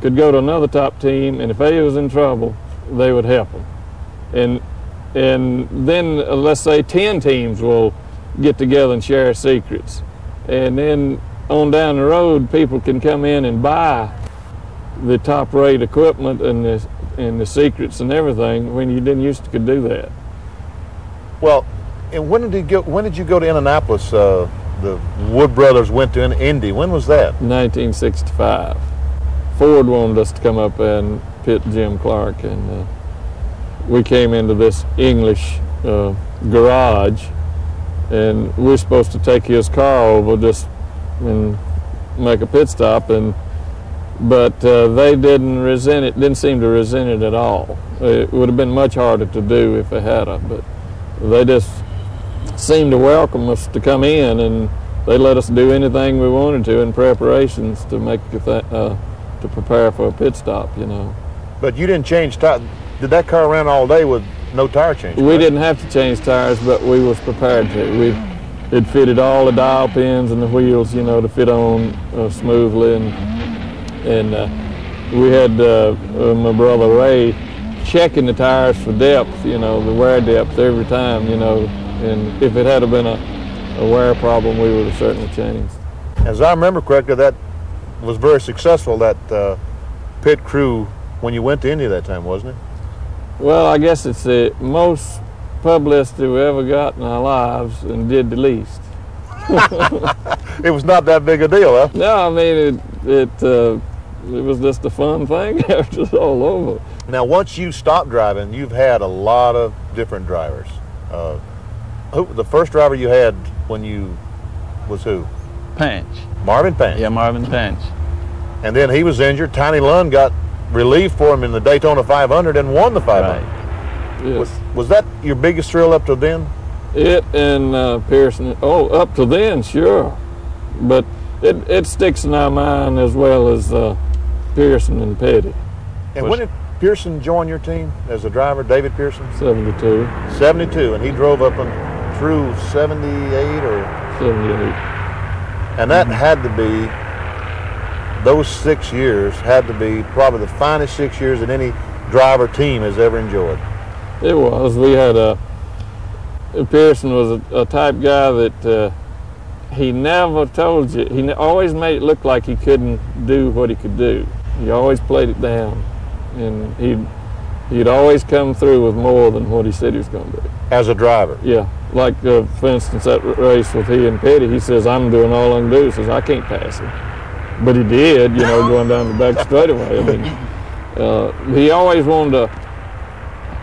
[SPEAKER 17] could go to another top team and if they was in trouble, they would help them and and then uh, let's say 10 teams will get together and share secrets and then on down the road people can come in and buy the top rate equipment and the and the secrets and everything when you didn't used to could do that.
[SPEAKER 4] Well and when did you go when did you go to Indianapolis uh, the Wood brothers went to Indy? When was that?
[SPEAKER 17] 1965 Ford wanted us to come up and pit Jim Clark and uh, we came into this English uh, garage and we are supposed to take his car over just and make a pit stop and but uh, they didn't resent it didn't seem to resent it at all it would have been much harder to do if they had it but they just seemed to welcome us to come in and they let us do anything we wanted to in preparations to make uh, to prepare for a pit stop you know
[SPEAKER 4] but you didn't change did that car run all day with no tire change?
[SPEAKER 17] We didn't have to change tires, but we was prepared to. We it fitted all the dowel pins and the wheels, you know, to fit on uh, smoothly, and and uh, we had uh, uh my brother Ray checking the tires for depth, you know, the wear depth every time, you know, and if it had been a, a wear problem, we would have certainly changed.
[SPEAKER 4] As I remember correctly, that was very successful. That uh, pit crew when you went to India that time, wasn't it?
[SPEAKER 17] Well, I guess it's the most publicity we ever got in our lives and did the least.
[SPEAKER 4] it was not that big a deal, huh?
[SPEAKER 17] No, I mean, it, it, uh, it was just a fun thing after it's all over.
[SPEAKER 4] Now, once you stopped driving, you've had a lot of different drivers. Uh, who, the first driver you had when you was who?
[SPEAKER 16] Panch.
[SPEAKER 4] Marvin Panch.
[SPEAKER 16] Yeah, Marvin Panch.
[SPEAKER 4] And then he was injured. Tiny Lund got relief for him in the Daytona 500 and won the 500.
[SPEAKER 17] Right. Yes.
[SPEAKER 4] Was, was, that your biggest thrill up to then?
[SPEAKER 17] It and uh, Pearson. Oh, up to then, sure. But it, it sticks in our mind as well as uh, Pearson and Petty.
[SPEAKER 4] And when did Pearson join your team as a driver, David Pearson?
[SPEAKER 17] 72.
[SPEAKER 4] 72, and he drove up and through 78 or
[SPEAKER 17] 78.
[SPEAKER 4] And that had to be those six years had to be probably the finest six years that any driver team has ever enjoyed.
[SPEAKER 17] It was. We had a Pearson was a, a type guy that uh, he never told you. He always made it look like he couldn't do what he could do. He always played it down, and he'd he'd always come through with more than what he said he was going to do.
[SPEAKER 4] As a driver.
[SPEAKER 17] Yeah, like uh, for instance that race with he and Petty, he says I'm doing all I can do. He says I can't pass him, but he did. You know, going down the back straightaway. I mean, uh, he always wanted to.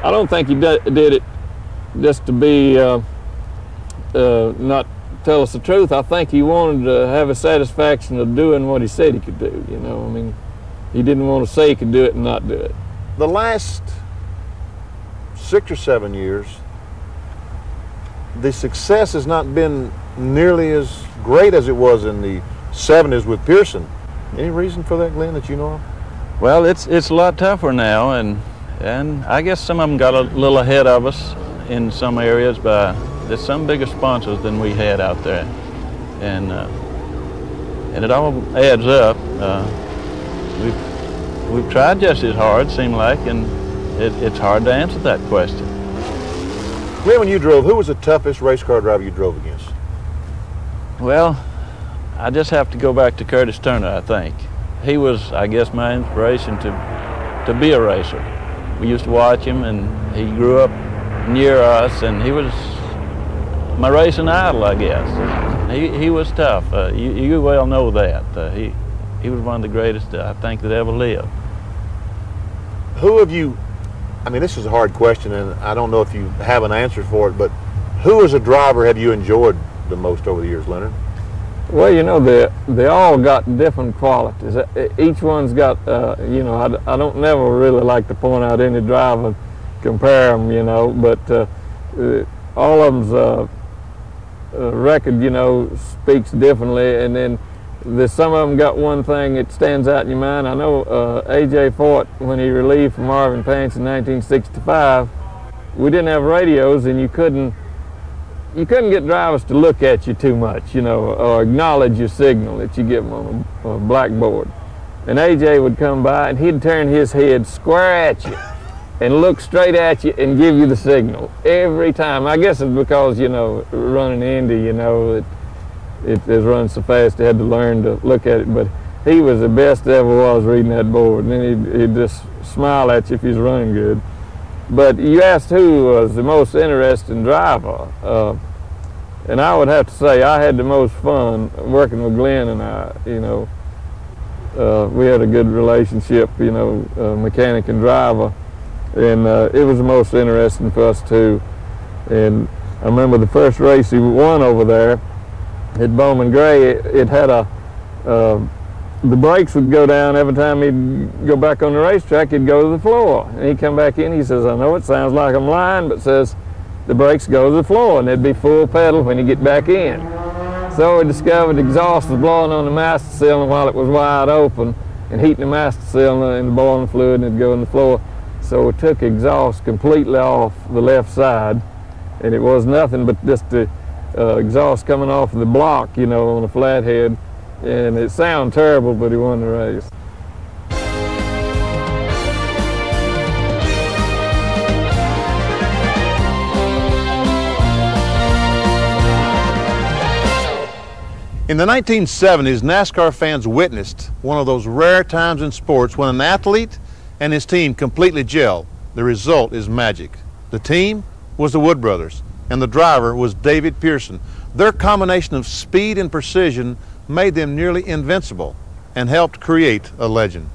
[SPEAKER 17] I don't think he did it just to be uh, uh, not tell us the truth. I think he wanted to have a satisfaction of doing what he said he could do. You know, I mean, he didn't want to say he could do it and not do it.
[SPEAKER 4] The last six or seven years, the success has not been nearly as great as it was in the 70s with Pearson. Any reason for that, Glenn, that you know of?
[SPEAKER 16] Well, it's it's a lot tougher now, and and I guess some of them got a little ahead of us in some areas but there's some bigger sponsors than we had out there, and uh, and it all adds up. Uh, we've we've tried just as hard, seem like, and it, it's hard to answer that question.
[SPEAKER 4] Glenn, when you drove, who was the toughest race car driver you drove against?
[SPEAKER 16] Well, I just have to go back to Curtis Turner. I think he was, I guess, my inspiration to to be a racer. We used to watch him, and he grew up near us, and he was my racing idol, I guess. He, he was tough. Uh, you, you well know that. Uh, he, he was one of the greatest, uh, I think, that ever lived.
[SPEAKER 4] Who have you, I mean, this is a hard question, and I don't know if you have an answer for it, but who as a driver have you enjoyed the most over the years, Leonard?
[SPEAKER 17] Well, you know, they, they all got different qualities. Uh, each one's got, uh, you know, I, I don't never really like to point out any driver compare them, you know, but uh, uh, all of them's uh, uh, record, you know, speaks differently, and then there's some of them got one thing that stands out in your mind. I know uh, A.J. Foyt, when he relieved from Marvin Panch in 1965, we didn't have radios, and you couldn't you couldn't get drivers to look at you too much, you know, or acknowledge your signal that you give them on a, a blackboard. And AJ would come by and he'd turn his head square at you and look straight at you and give you the signal every time. I guess it's because, you know, running Indy, you know, it, it is running so fast, they had to learn to look at it. But he was the best ever was reading that board. And then he'd, he'd just smile at you if he's running good. But you asked who was the most interesting driver. Uh, and I would have to say I had the most fun working with Glenn and I, you know. Uh, we had a good relationship, you know, uh, mechanic and driver and uh, it was the most interesting for us too. And I remember the first race he won over there at Bowman Gray. It, it had a uh, the brakes would go down every time he'd go back on the racetrack. He'd go to the floor, and he'd come back in. He says, "I know it sounds like I'm lying, but says the brakes go to the floor, and it'd be full pedal when you get back in." So we discovered exhaust was blowing on the master cylinder while it was wide open, and heating the master cylinder and the boiling fluid, and it'd go in the floor. So we took exhaust completely off the left side, and it was nothing but just the uh, exhaust coming off the block, you know, on a flathead. And it sounded terrible, but he won the race.
[SPEAKER 4] In the 1970s, NASCAR fans witnessed one of those rare times in sports when an athlete and his team completely gel, the result is magic. The team was the Wood brothers, and the driver was David Pearson. Their combination of speed and precision made them nearly invincible and helped create a legend.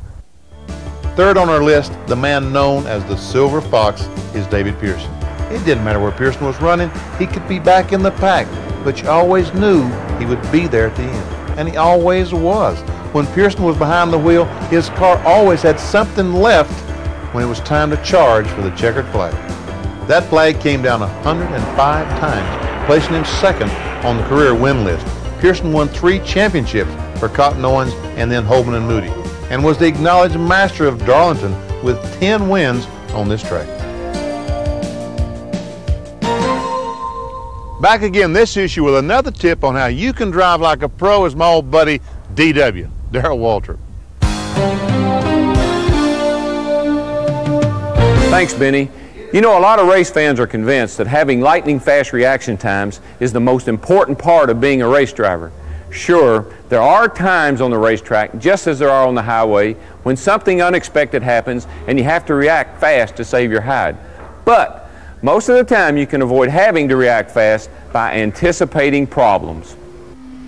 [SPEAKER 4] Third on our list, the man known as the Silver Fox is David Pearson. It didn't matter where Pearson was running, he could be back in the pack, but you always knew he would be there at the end. And he always was. When Pearson was behind the wheel, his car always had something left when it was time to charge for the checkered flag. That flag came down 105 times, placing him second on the career win list. Pearson won three championships for Cotton Owens and then Holman and Moody, and was the acknowledged master of Darlington with 10 wins on this track. Back again this issue with another tip on how you can drive like a pro is my old buddy DW, Darrell Waltrip.
[SPEAKER 18] Thanks, Benny. You know, a lot of race fans are convinced that having lightning fast reaction times is the most important part of being a race driver. Sure, there are times on the racetrack, just as there are on the highway, when something unexpected happens and you have to react fast to save your hide. But most of the time you can avoid having to react fast by anticipating problems.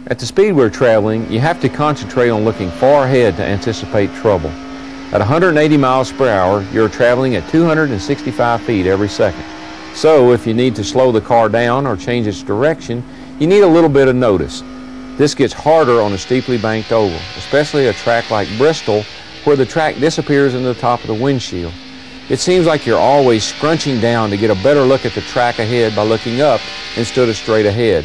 [SPEAKER 18] At the speed we're traveling, you have to concentrate on looking far ahead to anticipate trouble. At 180 miles per hour, you're traveling at 265 feet every second. So if you need to slow the car down or change its direction, you need a little bit of notice. This gets harder on a steeply banked oval, especially a track like Bristol where the track disappears in the top of the windshield. It seems like you're always scrunching down to get a better look at the track ahead by looking up instead of straight ahead.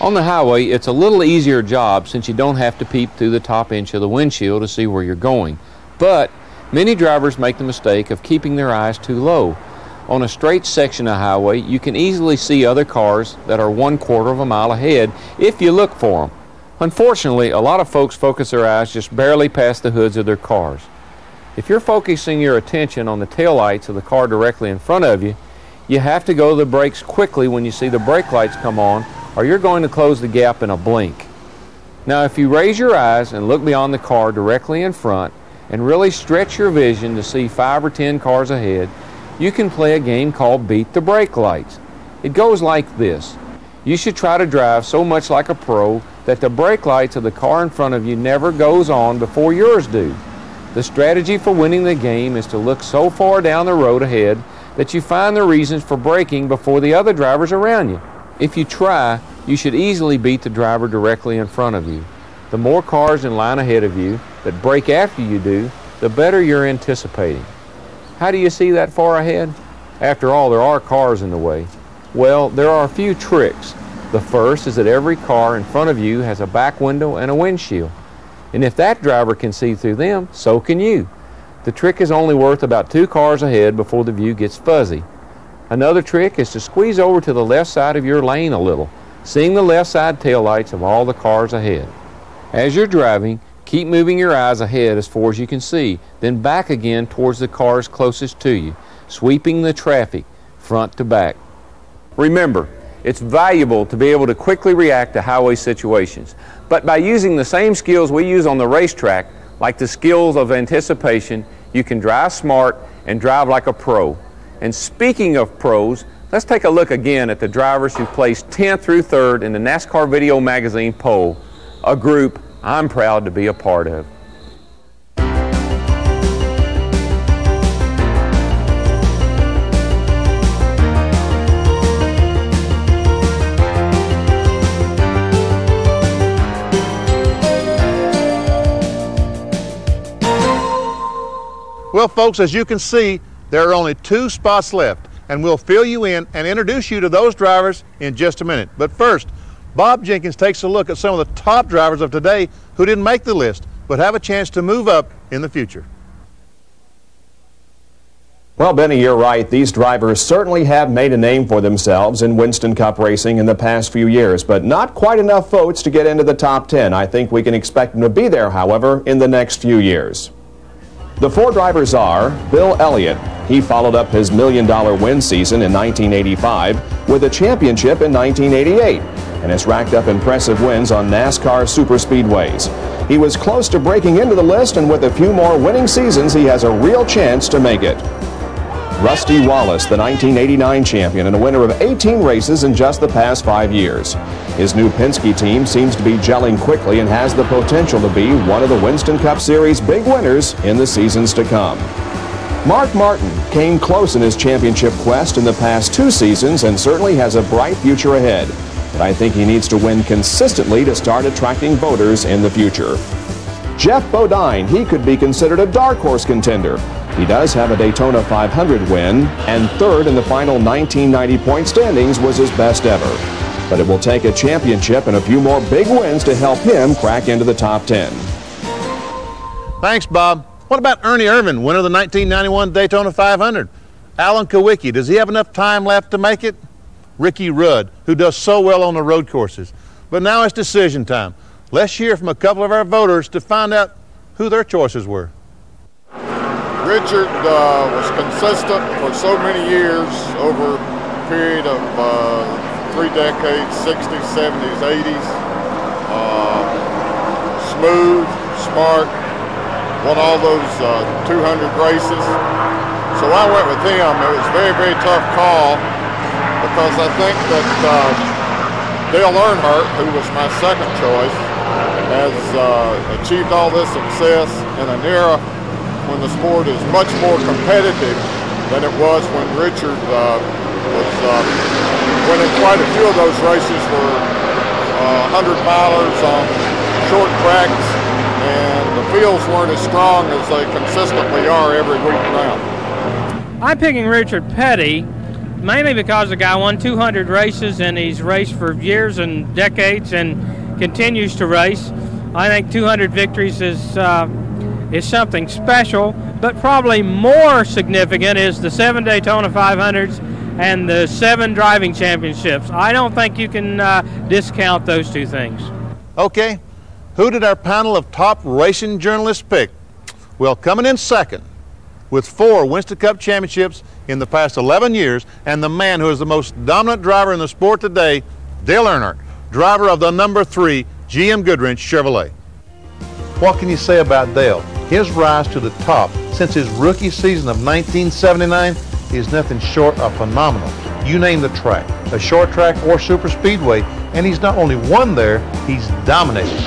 [SPEAKER 18] On the highway, it's a little easier job since you don't have to peep through the top inch of the windshield to see where you're going. But many drivers make the mistake of keeping their eyes too low. On a straight section of highway, you can easily see other cars that are one quarter of a mile ahead if you look for them. Unfortunately, a lot of folks focus their eyes just barely past the hoods of their cars. If you're focusing your attention on the taillights of the car directly in front of you, you have to go to the brakes quickly when you see the brake lights come on or you're going to close the gap in a blink. Now if you raise your eyes and look beyond the car directly in front and really stretch your vision to see five or ten cars ahead, you can play a game called Beat the Brake Lights. It goes like this. You should try to drive so much like a pro that the brake lights of the car in front of you never goes on before yours do. The strategy for winning the game is to look so far down the road ahead that you find the reasons for braking before the other drivers around you. If you try, you should easily beat the driver directly in front of you. The more cars in line ahead of you that brake after you do, the better you're anticipating. How do you see that far ahead? After all, there are cars in the way. Well, there are a few tricks. The first is that every car in front of you has a back window and a windshield. And if that driver can see through them, so can you. The trick is only worth about two cars ahead before the view gets fuzzy. Another trick is to squeeze over to the left side of your lane a little, seeing the left side taillights of all the cars ahead. As you're driving, keep moving your eyes ahead as far as you can see, then back again towards the cars closest to you, sweeping the traffic front to back. Remember, it's valuable to be able to quickly react to highway situations, but by using the same skills we use on the racetrack, like the skills of anticipation, you can drive smart and drive like a pro. And speaking of pros, let's take a look again at the drivers who placed 10th through 3rd in the NASCAR Video Magazine poll, a group I'm proud to be a part of.
[SPEAKER 4] Well, folks, as you can see, there are only two spots left, and we'll fill you in and introduce you to those drivers in just a minute. But first, Bob Jenkins takes a look at some of the top drivers of today who didn't make the list, but have a chance to move up in the future.
[SPEAKER 19] Well, Benny, you're right. These drivers certainly have made a name for themselves in Winston Cup racing in the past few years, but not quite enough votes to get into the top 10. I think we can expect them to be there, however, in the next few years. The four drivers are Bill Elliott. He followed up his million dollar win season in 1985 with a championship in 1988 and has racked up impressive wins on NASCAR superspeedways. He was close to breaking into the list, and with a few more winning seasons, he has a real chance to make it. Rusty Wallace, the 1989 champion and a winner of 18 races in just the past five years. His new Penske team seems to be gelling quickly and has the potential to be one of the Winston Cup Series big winners in the seasons to come. Mark Martin came close in his championship quest in the past two seasons and certainly has a bright future ahead. But I think he needs to win consistently to start attracting voters in the future. Geoff Bodine, he could be considered a dark horse contender. He does have a Daytona 500 win, and third in the final 1990 point standings was his best ever. But it will take a championship and a few more big wins to help him crack into the top 10.
[SPEAKER 4] Thanks, Bob. What about Ernie Irvan, winner of the 1991 Daytona 500? Alan Kulwicki, does he have enough time left to make it? Ricky Rudd, who does so well on the road courses. But now it's decision time. Let's hear from a couple of our voters to find out who their choices were.
[SPEAKER 20] Richard uh, was consistent for so many years over a period of uh, three decades, 60s, 70s, 80s. Uh, smooth, smart, won all those uh, 200 races. So I went with him. It was a very, very tough call because I think that uh, Dale Earnhardt, who was my second choice, has uh, achieved all this success in an era when the sport is much more competitive than it was when Richard uh, was uh, winning quite a few of those races were uh, 100 milers on short tracks and the fields weren't as strong as they consistently are every week round.
[SPEAKER 21] I'm picking Richard Petty mainly because the guy won 200 races and he's raced for years and decades and continues to race. I think 200 victories is uh, is something special, but probably more significant is the seven Daytona 500s and the seven driving championships. I don't think you can uh, discount those two things.
[SPEAKER 4] Okay, who did our panel of top racing journalists pick? Well, coming in second with four Winston Cup championships in the past 11 years, and the man who is the most dominant driver in the sport today, Dale Earnhardt, driver of the number three GM Goodwrench Chevrolet. What can you say about Dale? His rise to the top since his rookie season of 1979 is nothing short of phenomenal. You name the track, a short track or super speedway, and he's not only won there, he's dominated.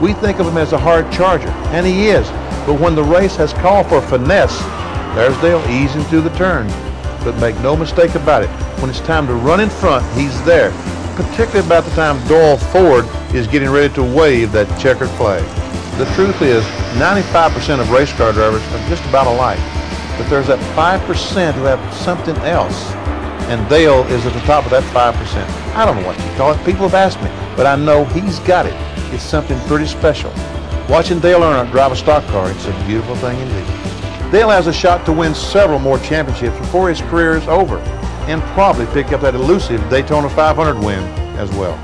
[SPEAKER 4] We think of him as a hard charger, and he is, but when the race has called for finesse, there's Dale easing through the turn. But make no mistake about it, when it's time to run in front, he's there, particularly about the time Doyle Ford is getting ready to wave that checkered flag. The truth is, 95% of race car drivers are just about alike. But there's that 5% who have something else. And Dale is at the top of that 5%. I don't know what you call it. People have asked me. But I know he's got it. It's something pretty special. Watching Dale Earnhardt drive a stock car, it's a beautiful thing indeed. Dale has a shot to win several more championships before his career is over and probably pick up that elusive Daytona 500 win as well.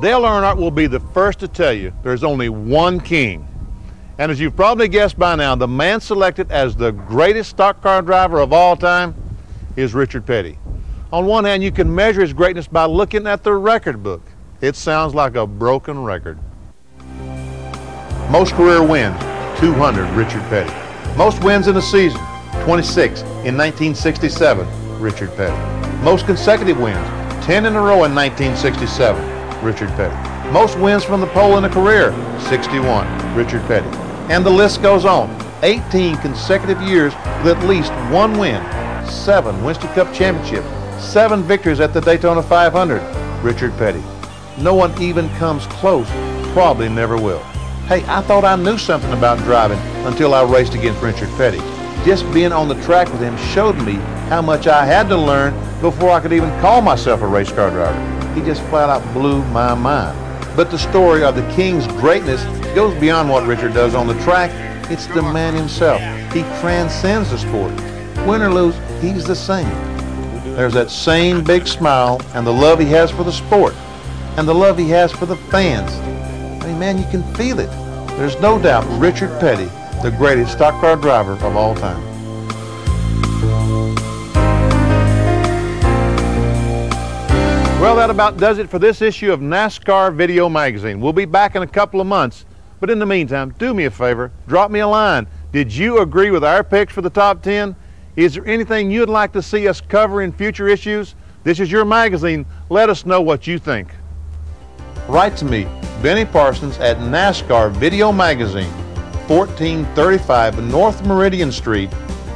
[SPEAKER 4] Dale Earnhardt will be the first to tell you there's only one king. And as you've probably guessed by now, the man selected as the greatest stock car driver of all time is Richard Petty. On one hand, you can measure his greatness by looking at the record book. It sounds like a broken record. Most career wins, 200, Richard Petty. Most wins in a season, 26 in 1967, Richard Petty. Most consecutive wins, 10 in a row in 1967, Richard Petty. Most wins from the pole in a career, 61, Richard Petty. And the list goes on. 18 consecutive years with at least one win, seven Winston Cup championships, seven victories at the Daytona 500, Richard Petty. No one even comes close, probably never will. Hey, I thought I knew something about driving until I raced against Richard Petty. Just being on the track with him showed me how much I had to learn before I could even call myself a race car driver he just flat out blew my mind. But the story of the King's greatness goes beyond what Richard does on the track. It's the man himself. He transcends the sport. Win or lose, he's the same. There's that same big smile and the love he has for the sport and the love he has for the fans. I mean, man, you can feel it. There's no doubt Richard Petty, the greatest stock car driver of all time. Well, that about does it for this issue of NASCAR Video Magazine. We'll be back in a couple of months. But in the meantime, do me a favor, drop me a line. Did you agree with our picks for the top 10? Is there anything you'd like to see us cover in future issues? This is your magazine. Let us know what you think. Write to me, Benny Parsons at NASCAR Video Magazine, 1435 North Meridian Street,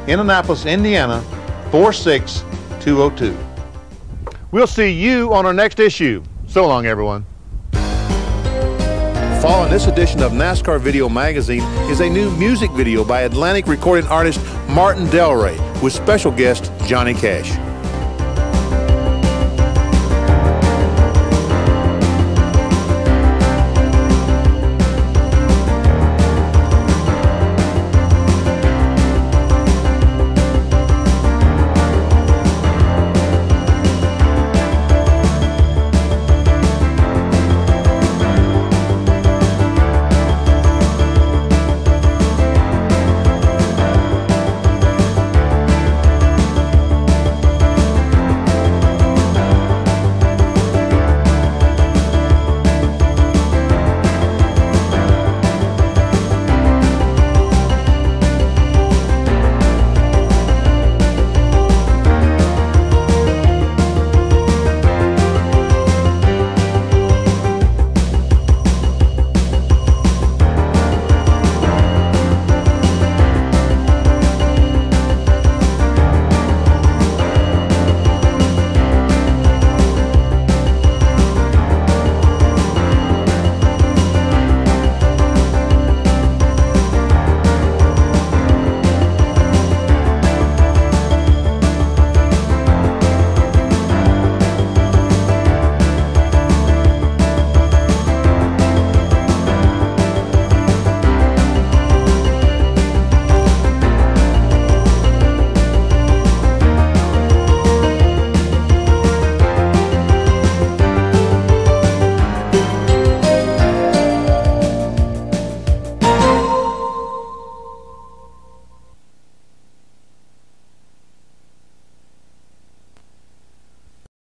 [SPEAKER 4] Indianapolis, Indiana, 46202. We'll see you on our next issue. So long, everyone. Following this edition of NASCAR Video Magazine is a new music video by Atlantic recording artist Martin Delray with special guest Johnny Cash.